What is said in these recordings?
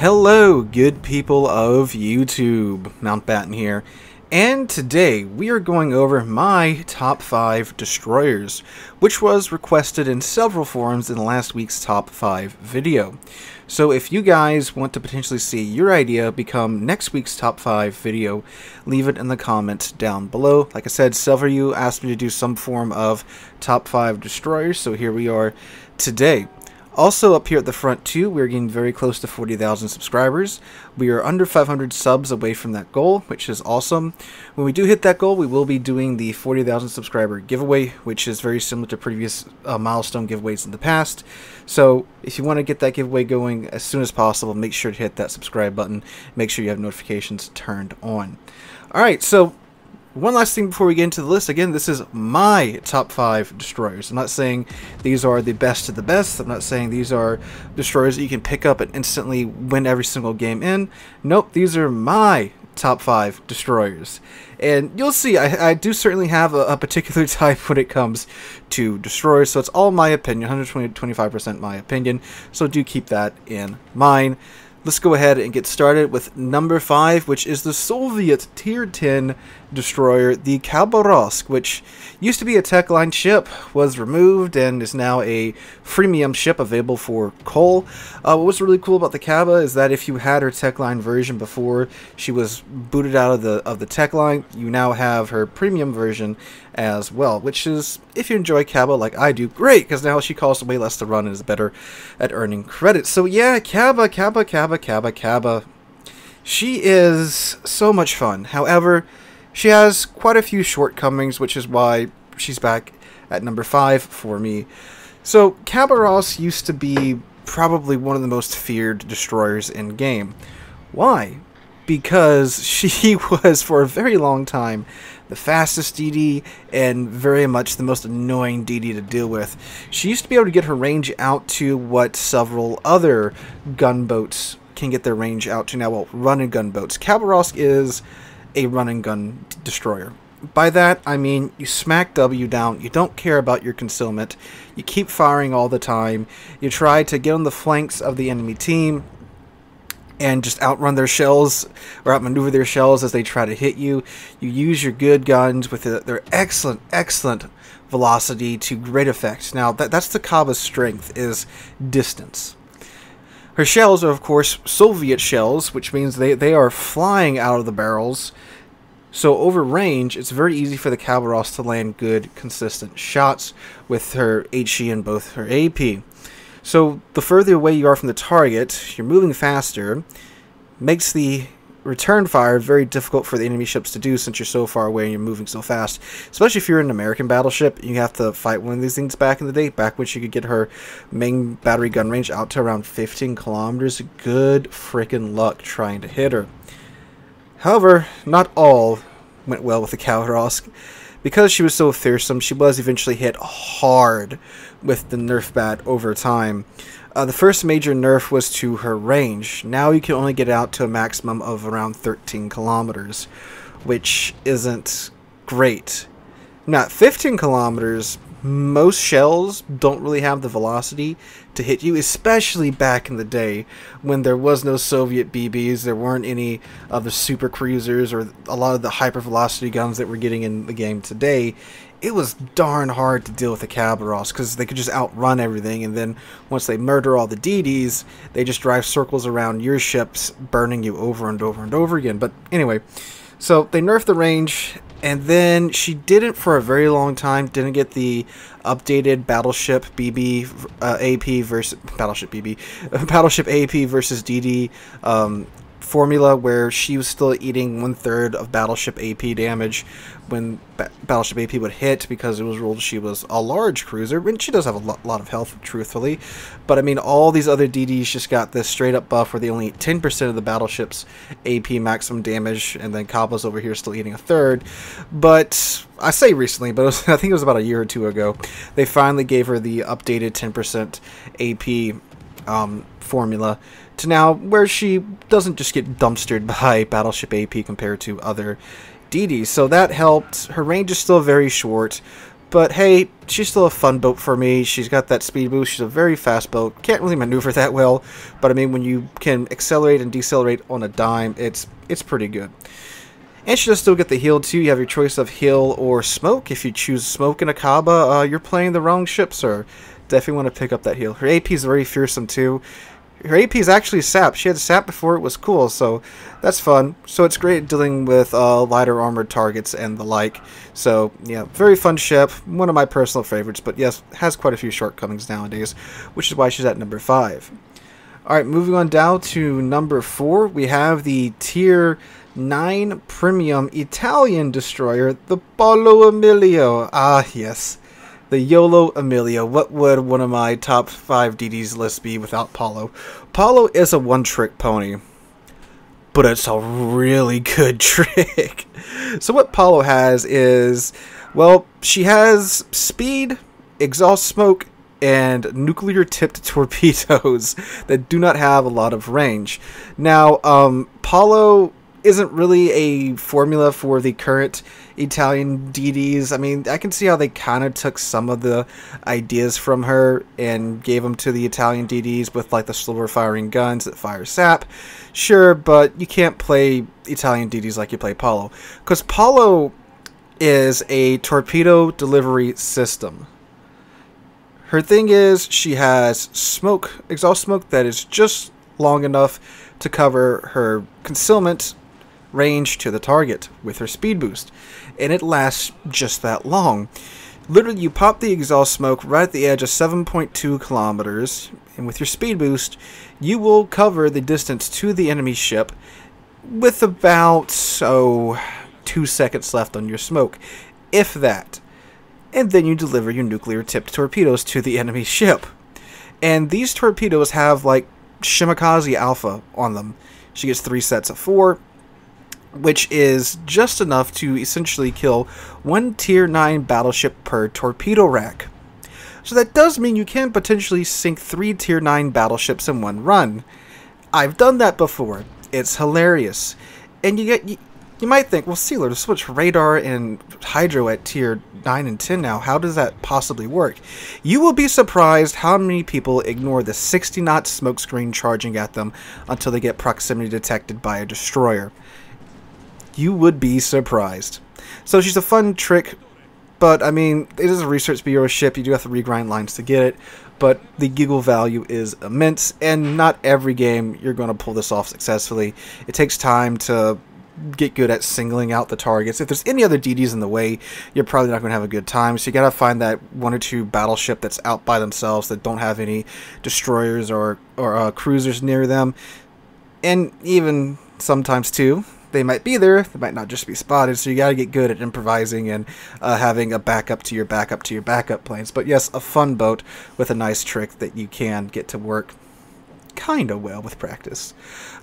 Hello, good people of YouTube. Mountbatten here. And today we are going over my top 5 destroyers, which was requested in several forums in last week's top 5 video. So if you guys want to potentially see your idea become next week's top 5 video, leave it in the comments down below. Like I said, several of you asked me to do some form of top 5 destroyers, so here we are today. Also up here at the front too, we're getting very close to 40,000 subscribers. We are under 500 subs away from that goal, which is awesome. When we do hit that goal, we will be doing the 40,000 subscriber giveaway, which is very similar to previous uh, milestone giveaways in the past. So if you want to get that giveaway going as soon as possible, make sure to hit that subscribe button. Make sure you have notifications turned on. Alright, so one last thing before we get into the list. Again, this is my top five destroyers. I'm not saying these are the best of the best. I'm not saying these are destroyers that you can pick up and instantly win every single game in. Nope, these are my top five destroyers. And you'll see, I, I do certainly have a, a, particular type when it comes to destroyers, so it's all my opinion, 120-25% my opinion, so do keep that in mind. Let's go ahead and get started with number 5, which is the Soviet Tier 10 destroyer, the Khabarovsk, which used to be a Techline ship, was removed, and is now a freemium ship available for coal. Uh, what was really cool about the Khaba is that if you had her Techline version before she was booted out of the of the Techline, you now have her premium version as well, which is, if you enjoy Khaba like I do, great, because now she costs way less to run and is better at earning credits. So yeah, Khaba, Khaba, Khaba, Khaba, Khaba. She is so much fun. However, she has quite a few shortcomings, which is why she's back at number 5 for me. So, Khabarovsk used to be probably one of the most feared destroyers in game. Why? Because she was, for a very long time, the fastest DD and very much the most annoying DD to deal with. She used to be able to get her range out to what several other gunboats can get their range out to now. Well, running gunboats. Khabarovsk is a run and gun destroyer. By that, I mean you smack W down, you don't care about your concealment, you keep firing all the time, you try to get on the flanks of the enemy team and just outrun their shells or outmaneuver their shells as they try to hit you. You use your good guns with their excellent, excellent velocity to great effect. Now, that, that's the Khaba's strength, is distance. Her shells are, of course, Soviet shells, which means they, they are flying out of the barrels. So over range, it's very easy for the Khabarovsk to land good, consistent shots with her HE and both her AP. So the further away you are from the target, you're moving faster, makes the return fire very difficult for the enemy ships to do since you're so far away and you're moving so fast. Especially if you're an American battleship, you have to fight one of these things back in the day, back when she could get her main battery gun range out to around 15 kilometers. Good freaking luck trying to hit her. However, not all went well with the Khabarovsk. Because she was so fearsome, she was eventually hit hard with the Nerf bat over time. Uh, the first major nerf was to her range. Now you can only get out to a maximum of around 13 kilometers, which isn't great. Not 15 kilometers, most shells don't really have the velocity to hit you, especially back in the day when there was no Soviet BBs, there weren't any of the super cruisers or a lot of the hypervelocity guns that we're getting in the game today it was darn hard to deal with the Khabarovsk because they could just outrun everything, and then once they murder all the DDs, they just drive circles around your ships, burning you over and over and over again. But anyway, so they nerfed the range, and then she didn't for a very long time, didn't get the updated Battleship BB uh, AP versus Battleship BB, Battleship AP versus DD um, formula where she was still eating one third of Battleship AP damage when ba Battleship AP would hit because it was ruled she was a large cruiser. And she does have a lo lot of health, truthfully. But I mean, all these other DDs just got this straight up buff where they only eat 10% of the battleship's AP maximum damage, and then Khaba's over here still eating a third. But I say recently, but was, I think it was about a year or two ago, they finally gave her the updated 10% AP um, formula to now where she doesn't just get dumpstered by Battleship AP compared to other DDs. So that helped. Her range is still very short, But hey, she's still a fun boat for me. She's got that speed boost. She's a very fast boat. Can't really maneuver that well, but I mean, when you can accelerate and decelerate on a dime, it's it's pretty good. And she does still get the heal too. You have your choice of heal or smoke. If you choose smoke in a Khaba, uh, you're playing the wrong ship, sir. Definitely want to pick up that heal. Her AP is very fearsome too her AP is actually sap. She had sap before it was cool, so that's fun. So it's great dealing with uh, lighter armored targets and the like. So yeah, very fun ship. One of my personal favorites, but yes, has quite a few shortcomings nowadays, which is why she's at number five. All right, moving on down to number four, we have the tier 9 premium Italian destroyer, the Paolo Emilio. Ah, yes the YOLO Amelia. What would one of my top five DDs list be without Paolo? Paolo is a one trick pony, but it's a really good trick. so, what Paolo has is well, she has speed, exhaust smoke, and nuclear tipped torpedoes that do not have a lot of range. Now, um, Paolo isn't really a formula for the current Italian DDs. I mean, I can see how they kind of took some of the ideas from her and gave them to the Italian DDs with like the slower firing guns that fire sap. Sure, but you can't play Italian DDs like you play Paolo because Paolo is a torpedo delivery system. Her thing is she has smoke, exhaust smoke that is just long enough to cover her concealment range to the target with her speed boost, and it lasts just that long. Literally, you pop the exhaust smoke right at the edge of 7.2 kilometers, and with your speed boost, you will cover the distance to the enemy ship with about, so, two seconds left on your smoke, if that. And then you deliver your nuclear tipped torpedoes to the enemy ship. And these torpedoes have, like, Shimakaze Alpha on them. She gets three sets of four, which is just enough to essentially kill one tier 9 battleship per torpedo rack. So that does mean you can potentially sink three tier 9 battleships in one run. I've done that before. It's hilarious. And you get you, you might think, well, Sea Lord, to switch radar and hydro at tier 9 and 10 now, how does that possibly work? You will be surprised how many people ignore the 60 knot smokescreen charging at them until they get proximity detected by a destroyer. You would be surprised. So she's a fun trick, but I mean, it is a research bureau ship. You do have to regrind lines to get it, but the giggle value is immense, and not every game you're going to pull this off successfully. It takes time to get good at singling out the targets. If there's any other DDs in the way, you're probably not going to have a good time. So you got to find that one or two battleship that's out by themselves that don't have any destroyers or or uh, cruisers near them, and even sometimes too they might be there, they might not just be spotted, so you gotta get good at improvising and uh, having a backup to your backup to your backup planes. But yes, a fun boat with a nice trick that you can get to work kinda well with practice.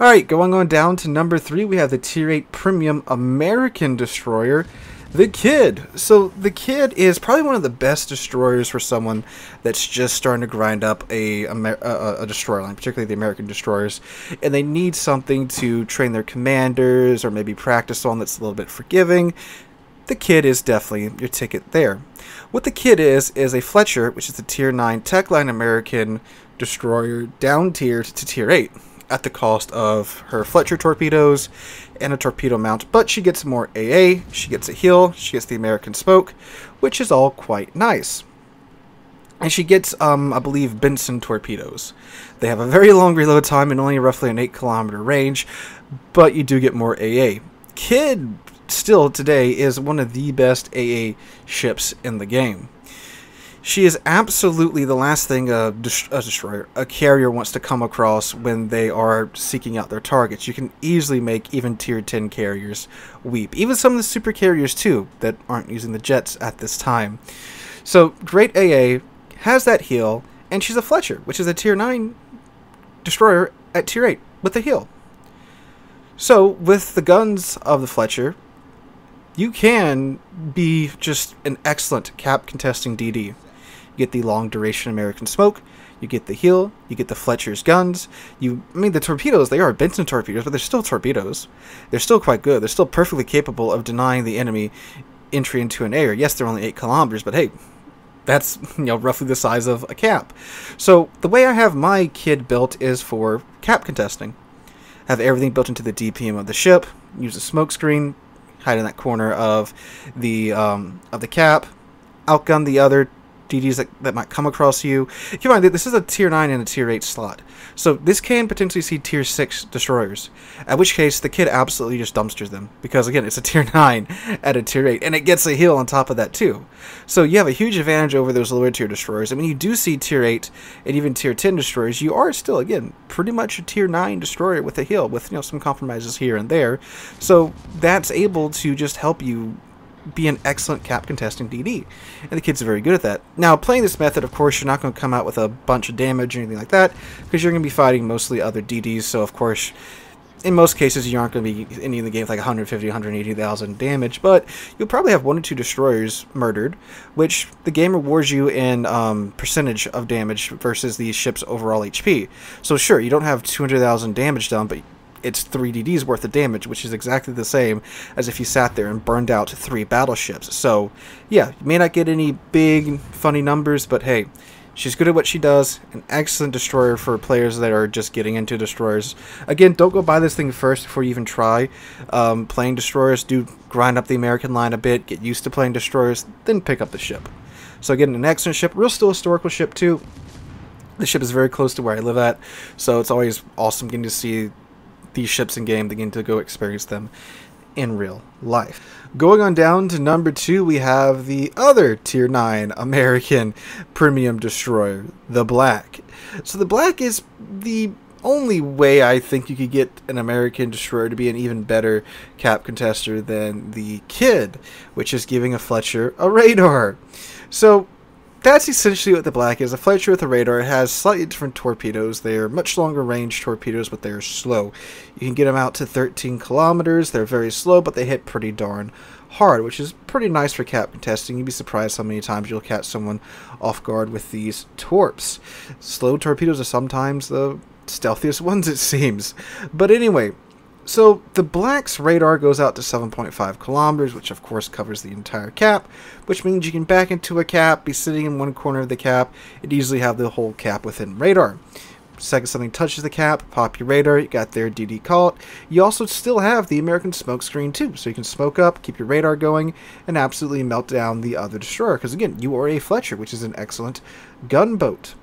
Alright, going on down to number three, we have the Tier 8 Premium American Destroyer. The Kidd. So the Kidd is probably one of the best destroyers for someone that's just starting to grind up a, a, a destroyer line, particularly the American destroyers, and they need something to train their commanders or maybe practice on that's a little bit forgiving. The Kidd is definitely your ticket there. What the Kidd is is a Fletcher, which is a Tier 9 Techline American destroyer, down tiered to Tier 8 at the cost of her Fletcher torpedoes and a torpedo mount, but she gets more AA, she gets a heal, she gets the American spoke, which is all quite nice. And she gets, um, I believe, Benson torpedoes. They have a very long reload time and only roughly an 8 kilometer range, but you do get more AA. Kidd, still today, is one of the best AA ships in the game. She is absolutely the last thing a, a, destroyer, a carrier wants to come across when they are seeking out their targets. You can easily make even tier 10 carriers weep. Even some of the super carriers, too, that aren't using the jets at this time. So, great AA, has that heal, and she's a Fletcher, which is a tier 9 destroyer at tier 8 with the heal. So, with the guns of the Fletcher, you can be just an excellent cap contesting DD. You get the long duration American smoke. You get the heel, You get the Fletcher's guns. You, I mean, the torpedoes, they are Benson torpedoes, but they're still torpedoes. They're still quite good. They're still perfectly capable of denying the enemy entry into an area. Yes, they're only 8 kilometers, but hey, that's you know roughly the size of a cap. So the way I have my Kidd built is for cap contesting. Have everything built into the DPM of the ship. Use a smoke screen, hide in that corner of the um, of the cap, outgun the other DDs that, that might come across you. Keep in mind this is a tier 9 and a tier 8 slot. So this can potentially see tier 6 destroyers. At which case the Kidd absolutely just dumpsters them. Because again, it's a tier 9 at a tier 8. And it gets a heal on top of that too. So you have a huge advantage over those lower tier destroyers. I mean, you do see tier 8 and even tier 10 destroyers. You are still, again, pretty much a tier 9 destroyer with a heal. With, you know, some compromises here and there. So that's able to just help you be an excellent cap contesting DD. And the kids are very good at that. Now, playing this method, of course, you're not going to come out with a bunch of damage or anything like that, because you're going to be fighting mostly other DDs, so of course, in most cases, you aren't going to be ending the game with like 150, 180,000 damage, but you'll probably have one or two destroyers murdered, which the game rewards you in um, percentage of damage versus the ship's overall HP. So sure, you don't have 200,000 damage done, but it's 3 DD's worth of damage, which is exactly the same as if you sat there and burned out three battleships. So, yeah, you may not get any big, funny numbers, but hey, she's good at what she does. An excellent destroyer for players that are just getting into destroyers. Again, don't go buy this thing first before you even try um, playing destroyers. Do grind up the American line a bit, get used to playing destroyers, then pick up the ship. So again, an excellent ship, real still historical ship too. The ship is very close to where I live at, so it's always awesome getting to see these ships in game, begin to go experience them in real life. Going on down to number two, we have the other Tier 9 American premium destroyer, the Black. So the Black is the only way I think you could get an American destroyer to be an even better cap contester than the Kidd, which is giving a Fletcher a radar. So that's essentially what the black is. A Fletcher with a radar it has slightly different torpedoes. They're much longer range torpedoes, but they're slow. You can get them out to 13 kilometers. They're very slow, but they hit pretty darn hard, which is pretty nice for cap testing. You'd be surprised how many times you'll catch someone off guard with these torps. Slow torpedoes are sometimes the stealthiest ones, it seems. But anyway, so the Black's radar goes out to 7.5 kilometers, which of course covers the entire cap, which means you can back into a cap, be sitting in one corner of the cap, and easily have the whole cap within radar. Second something touches the cap, pop your radar, you got their DD call You also still have the American smoke screen too, so you can smoke up, keep your radar going, and absolutely melt down the other destroyer, because again, you are a Fletcher, which is an excellent gunboat.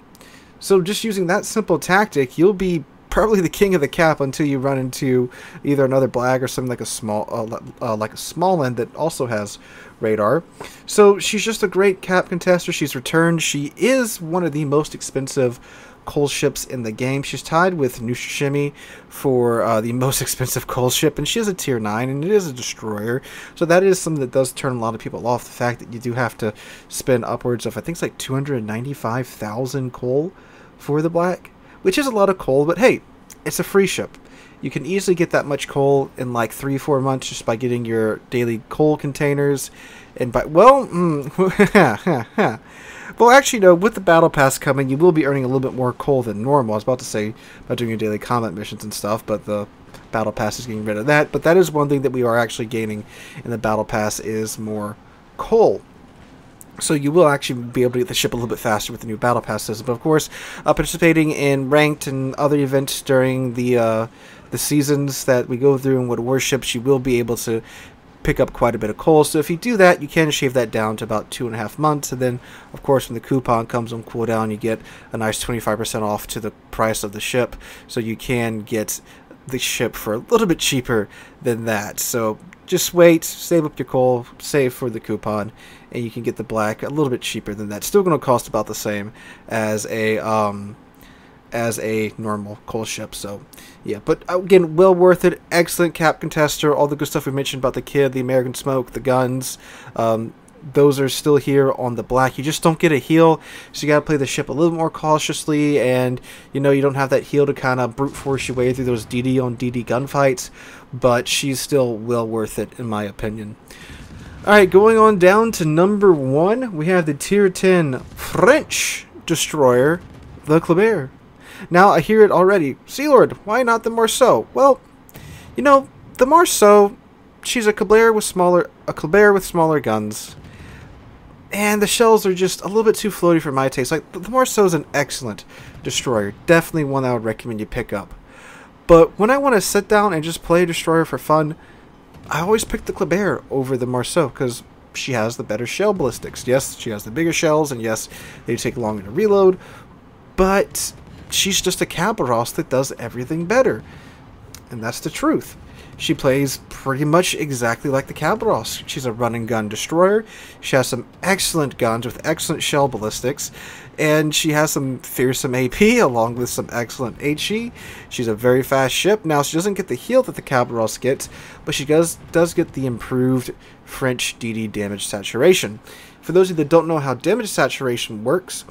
So just using that simple tactic, you'll be probably the king of the cap until you run into either another black or something like a small uh, uh, like a Småland that also has radar. So she's just a great cap contester. She's returned. She is one of the most expensive coal ships in the game. She's tied with Neustrashimy for uh, the most expensive coal ship, and she is a tier 9, and it is a destroyer. So that is something that does turn a lot of people off. The fact that you do have to spend upwards of, I think it's like 295,000 coal for the black which is a lot of coal, but hey, it's a free ship. You can easily get that much coal in like three, four months just by getting your daily coal containers. And by well, mm, well, actually, no. With the battle pass coming, you will be earning a little bit more coal than normal. I was about to say about doing your daily combat missions and stuff, but the battle pass is getting rid of that. But that is one thing that we are actually gaining in the battle pass is more coal. So you will actually be able to get the ship a little bit faster with the new battle pass system. But of course, uh, participating in ranked and other events during the uh, the seasons that we go through and with warships, you will be able to pick up quite a bit of coal. So if you do that, you can shave that down to about two and a half months. And then, of course, when the coupon comes on cooldown, you get a nice 25% off to the price of the ship. So you can get the ship for a little bit cheaper than that. So just wait, save up your coal, save for the coupon, and you can get the black a little bit cheaper than that. Still going to cost about the same as a um, as a normal coal ship. So yeah, but again, well worth it. Excellent cap contester. All the good stuff we mentioned about the Kidd, the American smoke, the guns. Um, those are still here on the black. You just don't get a heal, so you gotta play the ship a little more cautiously, and you know you don't have that heal to kind of brute force your way through those DD on DD gunfights. But she's still well worth it in my opinion. Alright, going on down to number one, we have the Tier 10 French destroyer, the Kleber. Now, I hear it already. Sea Lord, why not the Marceau? Well, you know, the Marceau, she's a Kleber with smaller a Kleber with smaller guns, and the shells are just a little bit too floaty for my taste. Like, the Marceau is an excellent destroyer. Definitely one I would recommend you pick up. But when I want to sit down and just play a destroyer for fun, I always pick the Kleber over the Marceau because she has the better shell ballistics. Yes, she has the bigger shells, and yes, they take longer to reload, but she's just a Khabarovsk that does everything better. And that's the truth. She plays pretty much exactly like the Khabarovsk. She's a run and gun destroyer. She has some excellent guns with excellent shell ballistics, and she has some fearsome AP along with some excellent HE. She's a very fast ship. Now she doesn't get the heal that the Khabarovsk gets, but she does does get the improved French DD damage saturation. For those of you that don't know how damage saturation works,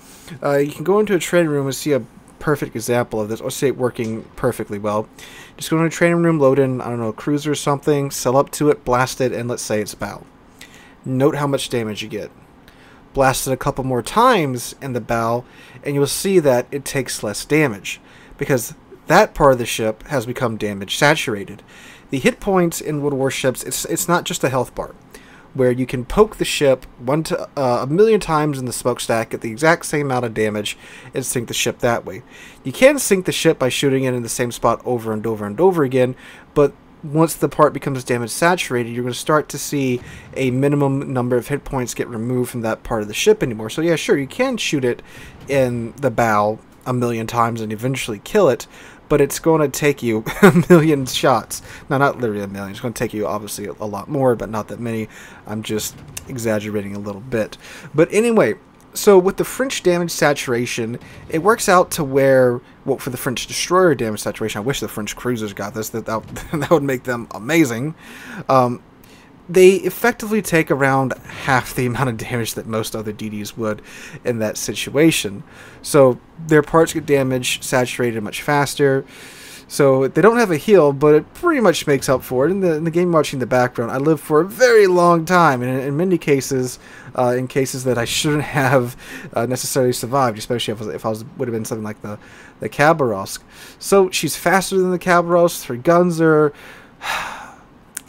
uh, you can go into a training room and see a perfect example of this, or say working perfectly well. Just go into a training room, load in, I don't know, a cruiser or something, sell up to it, blast it, and let's say it's bow. Note how much damage you get. Blast it a couple more times in the bow, and you'll see that it takes less damage, because that part of the ship has become damage saturated. The hit points in World War ships, it's, it's not just a health bar where you can poke the ship one to, uh, a million times in the smokestack, get the exact same amount of damage, and sink the ship that way. You can sink the ship by shooting it in the same spot over and over and over again, but once the part becomes damage saturated, you're going to start to see a minimum number of hit points get removed from that part of the ship anymore. So yeah, sure, you can shoot it in the bow a million times and eventually kill it, but it's going to take you a million shots. No, not literally a million. It's going to take you obviously a lot more, but not that many. I'm just exaggerating a little bit. But anyway, so with the French damage saturation, it works out to where, well, for the French destroyer damage saturation, I wish the French cruisers got this. That that, that would make them amazing. Um, they effectively take around half the amount of damage that most other DDs would in that situation. So their parts get damaged, saturated much faster. So they don't have a heal, but it pretty much makes up for it. In the, in the game watching the background, I lived for a very long time, and in, in many cases, uh, in cases that I shouldn't have uh, necessarily survived, especially if, if I was would have been something like the the Khabarovsk. So she's faster than the Khabarovsk. Her guns are.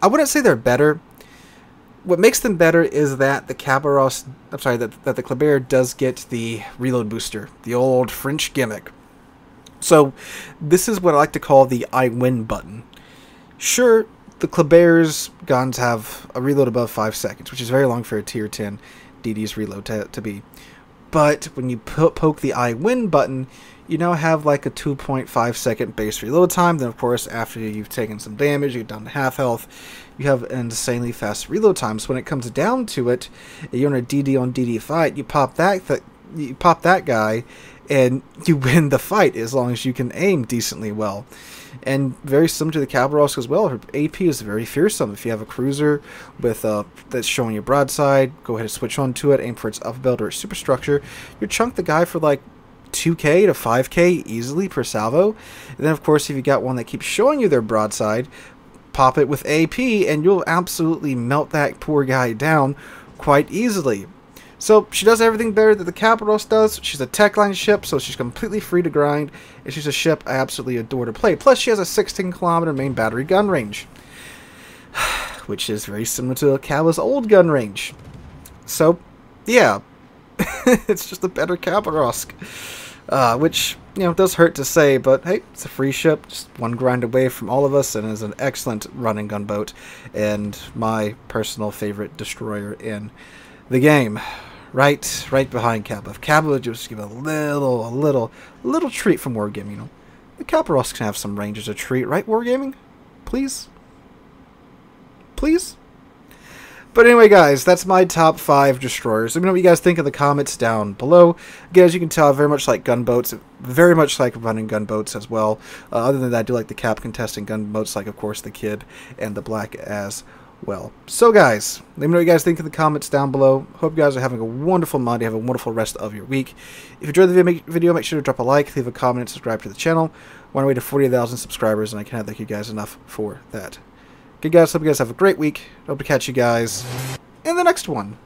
I wouldn't say they're better what makes them better is that the Khabarovsk, I'm sorry, that, that the Kleber does get the reload booster, the old French gimmick. So this is what I like to call the I win button. Sure, the Kleber's guns have a reload above 5 seconds, which is very long for a tier 10 DD's reload to, to be. But when you po poke the I win button, you now have like a 2.5 second base reload time. Then, of course, after you've taken some damage, you get down to half health, you have an insanely fast reload time. So when it comes down to it, you're in a DD on DD fight, you pop that th you pop that guy, and you win the fight as long as you can aim decently well. And very similar to the Khabarovsk as well, her AP is very fearsome. If you have a cruiser with uh, that's showing you broadside, go ahead and switch onto it, aim for its upper belt or its superstructure. You chunk the guy for like 2k to 5k easily per salvo. And then, of course, if you got one that keeps showing you their broadside, pop it with AP, and you'll absolutely melt that poor guy down quite easily. So she does everything better that the Khabarovsk does. She's a tech line ship, so she's completely free to grind, and she's a ship I absolutely adore to play. Plus, she has a 16 kilometer main battery gun range, which is very similar to Khaba's old gun range. So, yeah, it's just a better Khabarovsk. Uh, which, you know, does hurt to say, but hey, it's a free ship, just one grind away from all of us, and is an excellent running gunboat, and my personal favorite destroyer in the game. Right, right behind Khaba. If Khaba would just give a little, a little, little treat from Wargaming, you know, the Khabarovsk can have some range as a treat, right, Wargaming? Please? Please? But anyway, guys, that's my top five destroyers. Let me know what you guys think in the comments down below. Again, as you can tell, I very much like gunboats, very much like running gunboats as well. Uh, other than that, I do like the cap contesting gunboats, like, of course, the Kidd and the Black as well. So, guys, let me know what you guys think in the comments down below. Hope you guys are having a wonderful Monday. Have a wonderful rest of your week. If you enjoyed the video, make sure to drop a like, leave a comment, and subscribe to the channel. We're on our way to 40,000 subscribers, and I cannot thank you guys enough for that. Okay, guys, hope you guys have a great week. Hope to catch you guys in the next one.